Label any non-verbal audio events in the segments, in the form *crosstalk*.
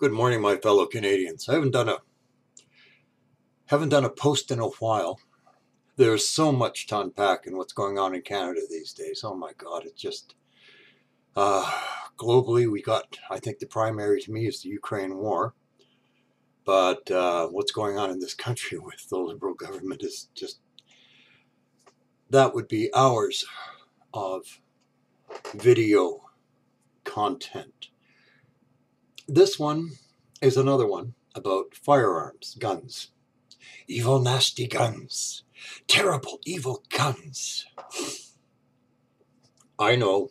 Good morning, my fellow Canadians. I haven't done a haven't done a post in a while. There's so much to unpack in what's going on in Canada these days. Oh my God, it's just uh, globally we got. I think the primary to me is the Ukraine war, but uh, what's going on in this country *laughs* with the Liberal government is just that would be hours of video content. This one is another one about firearms, guns. Evil, nasty guns. Terrible, evil guns. I know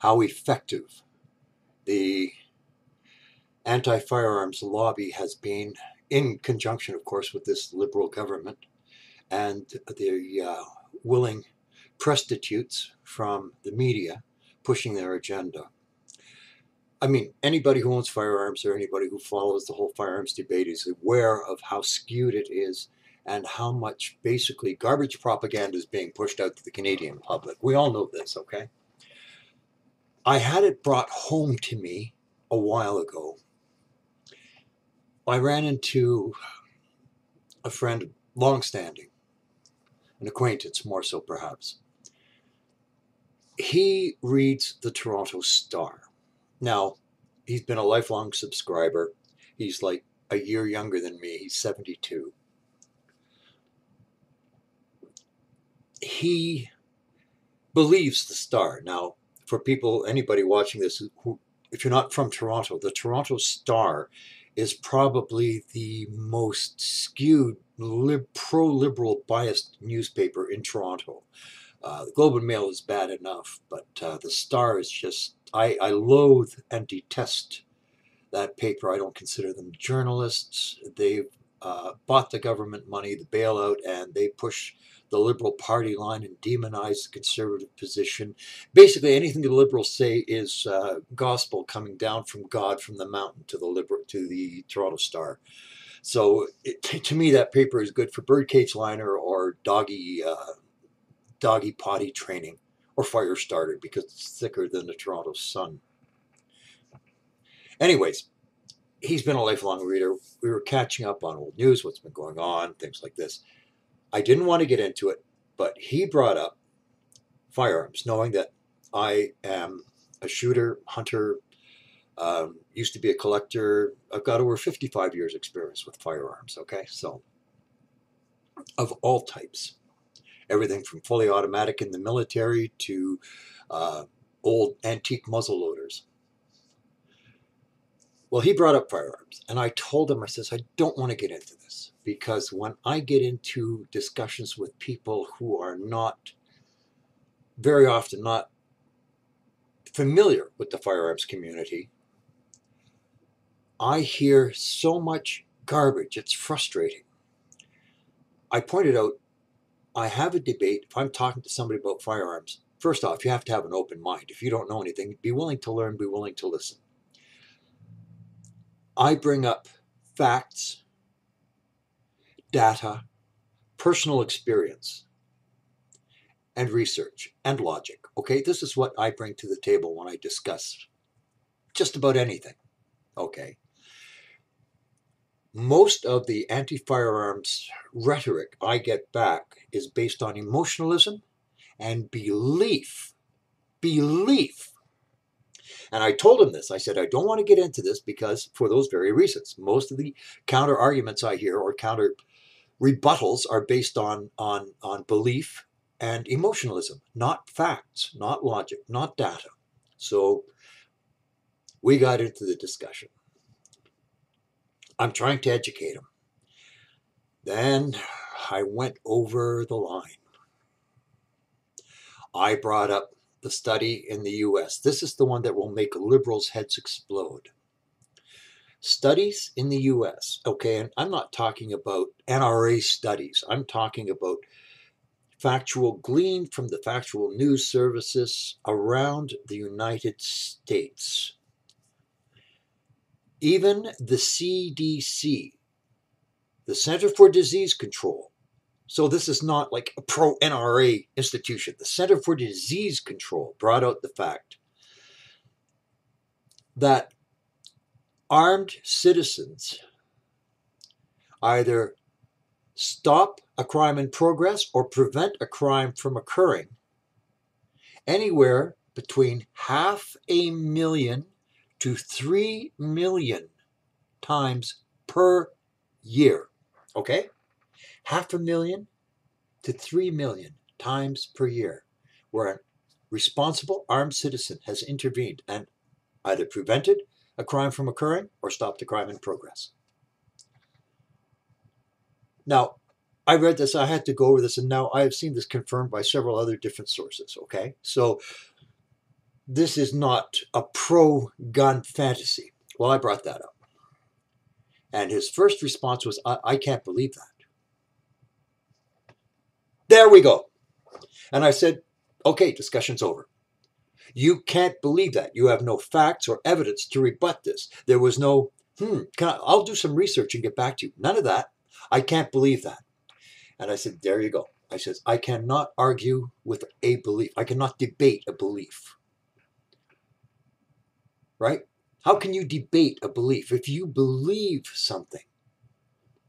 how effective the anti firearms lobby has been, in conjunction, of course, with this liberal government and the uh, willing prostitutes from the media pushing their agenda. I mean, anybody who owns firearms or anybody who follows the whole firearms debate is aware of how skewed it is and how much basically garbage propaganda is being pushed out to the Canadian public. We all know this, okay? I had it brought home to me a while ago. I ran into a friend, long-standing, an acquaintance more so perhaps. He reads the Toronto Star. Now, he's been a lifelong subscriber. He's like a year younger than me. He's 72. He believes the Star. Now, for people, anybody watching this, who, if you're not from Toronto, the Toronto Star is probably the most skewed lib- pro-liberal biased newspaper in Toronto. Uh, the Globe and Mail is bad enough, but uh, the Star is just, I, I loathe and detest that paper. I don't consider them journalists. They've uh, bought the government money, the bailout, and they push the Liberal Party line and demonize the Conservative position. Basically, anything the Liberals say is uh, gospel coming down from God from the mountain to the Liberal to the Toronto Star. So it, to me, that paper is good for birdcage liner or doggy uh, doggy potty training or fire starter because it's thicker than the Toronto Sun. Anyways, he's been a lifelong reader. We were catching up on old news, what's been going on, things like this. I didn't want to get into it, but he brought up firearms, knowing that I am a shooter, hunter, um, used to be a collector. I've got over 55 years experience with firearms, okay? So, of all types. Everything from fully automatic in the military to uh, old antique muzzle loaders. Well, he brought up firearms, and I told him, I says, I don't want to get into this because when I get into discussions with people who are not, very often not familiar with the firearms community, I hear so much garbage, it's frustrating. I pointed out, I have a debate, if I'm talking to somebody about firearms, first off, you have to have an open mind. If you don't know anything, be willing to learn, be willing to listen. I bring up facts, data, personal experience, and research and logic. Okay, this is what I bring to the table when I discuss just about anything. Okay. Most of the anti firearms rhetoric I get back is based on emotionalism and belief. Belief and I told him this. I said, I don't want to get into this because for those very reasons. Most of the counter arguments I hear or counter rebuttals are based on, on, on belief and emotionalism, not facts, not logic, not data. So we got into the discussion. I'm trying to educate them. Then I went over the line. I brought up the study in the US. This is the one that will make liberals' heads explode. Studies in the US, okay, and I'm not talking about NRA studies, I'm talking about factual gleaned from the factual news services around the United States. Even the CDC, the Center for Disease Control, so this is not like a pro NRA institution. The Center for Disease Control brought out the fact that armed citizens either stop a crime in progress or prevent a crime from occurring anywhere between half a million to three million times per year. Okay? Half a million to three million times per year, where a responsible armed citizen has intervened and either prevented a crime from occurring or stopped a crime in progress. Now, I read this, I had to go over this, and now I have seen this confirmed by several other different sources. Okay, so this is not a pro gun fantasy. Well, I brought that up. And his first response was, I, I can't believe that. There we go. And I said, okay, discussion's over. You can't believe that. You have no facts or evidence to rebut this. There was no, hmm, I, I'll do some research and get back to you. None of that. I can't believe that. And I said, there you go. I says, I cannot argue with a belief. I cannot debate a belief. Right? How can you debate a belief if you believe something?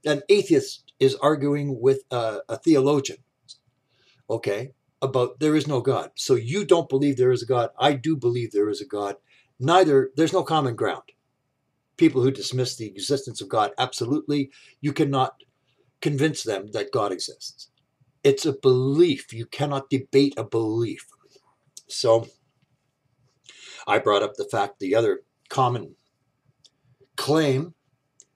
An atheist is arguing with a, a theologian, okay, about there is no God. So you don't believe there is a God. I do believe there is a God. Neither, there's no common ground. People who dismiss the existence of God, absolutely, you cannot convince them that God exists. It's a belief. You cannot debate a belief. So I brought up the fact the other common claim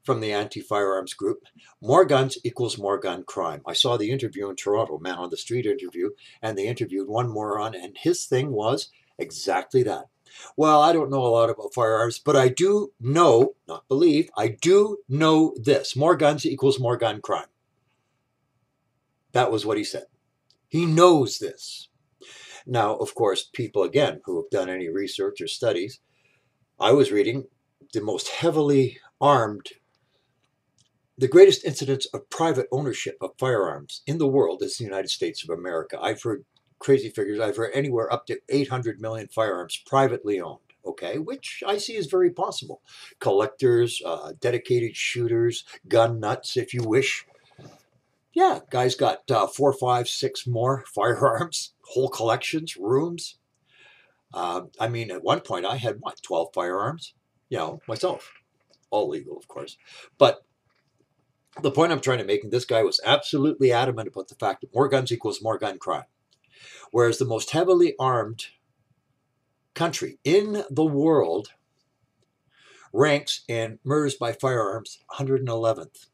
from the anti-firearms group more guns equals more gun crime. I saw the interview in toronto man on the street interview and they interviewed one moron and his thing was exactly that. Well i don't know a lot about firearms but i do know not believe i do know this more guns equals more gun crime. That was what he said. He knows this now of course people again who have done any research or studies I was reading the most heavily armed, the greatest incidence of private ownership of firearms in the world is the United States of America. I've heard crazy figures. I've heard anywhere up to 800 million firearms privately owned. Okay, which I see is very possible. Collectors, uh, dedicated shooters, gun nuts, if you wish. Yeah, guys got uh, four, five, six more *laughs* firearms, whole collections, rooms. Uh, I mean, at one point I had what, 12 firearms? You know, myself. All legal, of course. But the point I'm trying to make, this guy was absolutely adamant about the fact that more guns equals more gun crime. Whereas the most heavily armed country in the world ranks in murders by firearms 111th.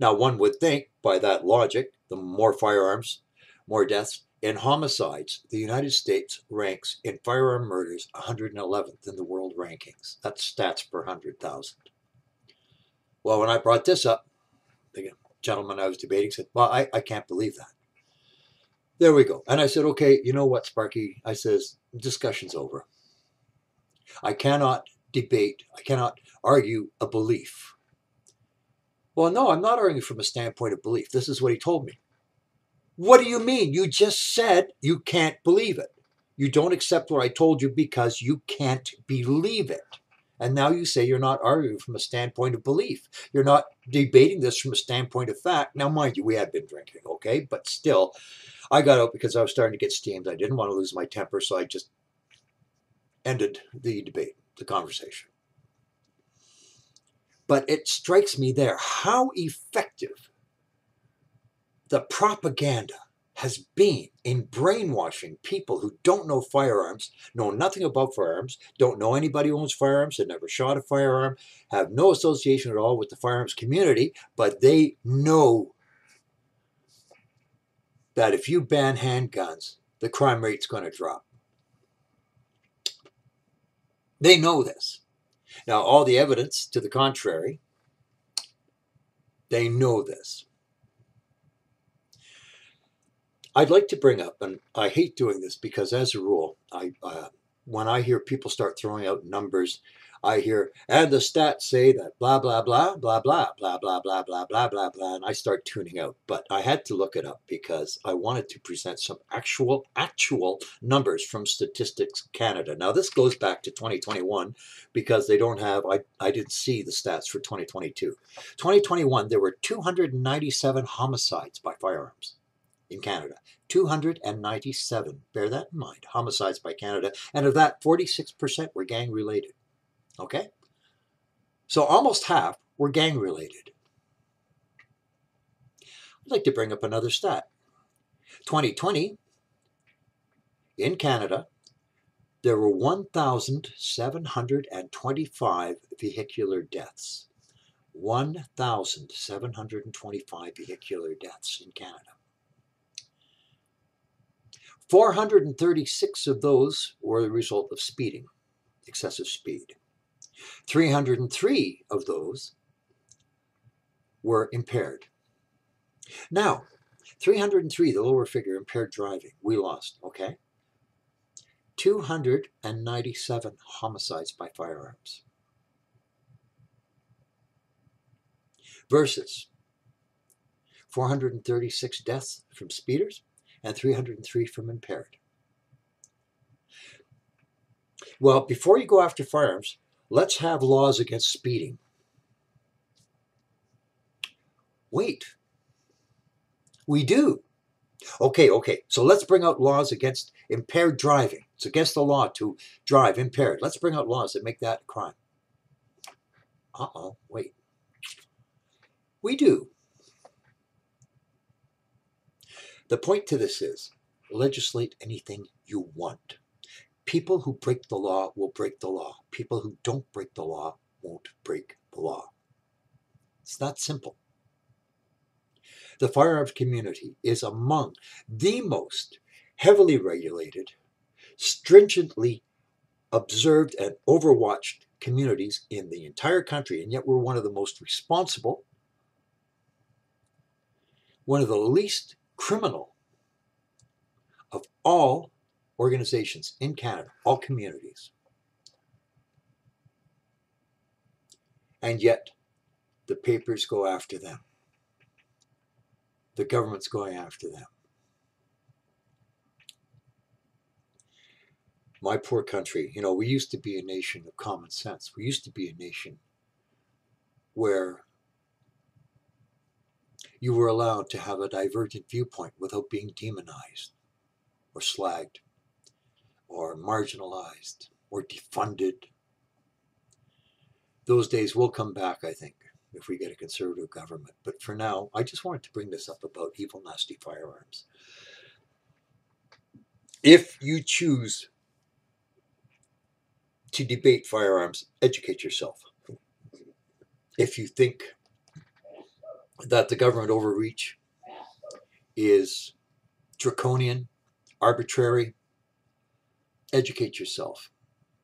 Now, one would think by that logic, the more firearms, more deaths, in homicides, the United States ranks in firearm murders 111th in the world rankings. That's stats per 100,000. Well, when I brought this up, the gentleman I was debating said, Well, I, I can't believe that. There we go. And I said, Okay, you know what, Sparky? I says, Discussion's over. I cannot debate, I cannot argue a belief. Well, no, I'm not arguing from a standpoint of belief. This is what he told me. What do you mean? You just said you can't believe it. You don't accept what I told you because you can't believe it. And now you say you're not arguing from a standpoint of belief. You're not debating this from a standpoint of fact. Now, mind you, we had been drinking, okay? But still, I got out because I was starting to get steamed. I didn't want to lose my temper, so I just ended the debate, the conversation. But it strikes me there how effective the propaganda has been in brainwashing people who don't know firearms, know nothing about firearms, don't know anybody who owns firearms, have never shot a firearm, have no association at all with the firearms community, but they know that if you ban handguns, the crime rate's going to drop. They know this. Now, all the evidence to the contrary, they know this. I'd like to bring up, and I hate doing this because, as a rule, I uh, when I hear people start throwing out numbers, I hear, and the stats say that blah, blah, blah, blah, blah, blah, blah, blah, blah, blah, blah, blah, and I start tuning out. But I had to look it up because I wanted to present some actual, actual numbers from Statistics Canada. Now, this goes back to 2021 because they don't have, I, I didn't see the stats for 2022. 2021, there were 297 homicides by firearms in Canada. 297. Bear that in mind. Homicides by Canada. And of that, 46% were gang related. Okay? So almost half were gang related. I'd like to bring up another stat. 2020, in Canada, there were 1,725 vehicular deaths. 1,725 vehicular deaths in Canada. 436 of those were the result of speeding, excessive speed. 303 of those were impaired. Now, 303, the lower figure, impaired driving, we lost, okay? 297 homicides by firearms. Versus 436 deaths from speeders and 303 from impaired. Well, before you go after firearms, let's have laws against speeding. Wait, we do. Okay, okay, so let's bring out laws against impaired driving. It's against the law to drive impaired. Let's bring out laws that make that a crime. Uh oh, wait. We do. The point to this is legislate anything you want. People who break the law will break the law. People who don't break the law won't break the law. It's that simple. The firearms community is among the most heavily regulated, stringently observed, and overwatched communities in the entire country, and yet we're one of the most responsible, one of the least criminal of all organizations in Canada, all communities. And yet, the papers go after them. The government's going after them. My poor country, you know, we used to be a nation of common sense. We used to be a nation where you were allowed to have a divergent viewpoint without being demonized or slagged or marginalized or defunded. Those days will come back, I think, if we get a conservative government. But for now, I just wanted to bring this up about evil, nasty firearms. If you choose to debate firearms, educate yourself. If you think that the government overreach is draconian, arbitrary, educate yourself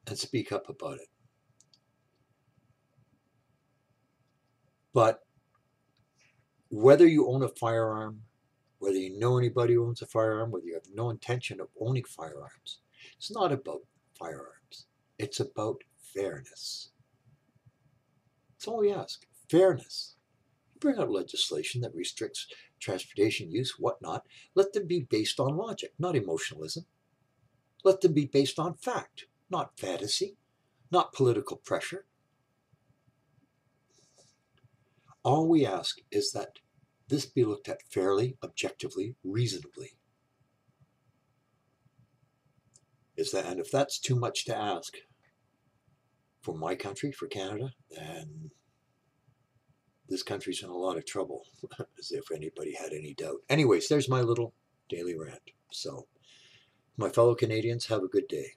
and speak up about it. But whether you own a firearm, whether you know anybody who owns a firearm, whether you have no intention of owning firearms, it's not about firearms. It's about fairness. That's all we ask fairness. Bring out legislation that restricts transportation use, whatnot. Let them be based on logic, not emotionalism. Let them be based on fact, not fantasy, not political pressure. All we ask is that this be looked at fairly, objectively, reasonably. Is that, and if that's too much to ask for my country, for Canada, then this country's in a lot of trouble, *laughs* as if anybody had any doubt. Anyways, there's my little daily rant. So, my fellow Canadians, have a good day.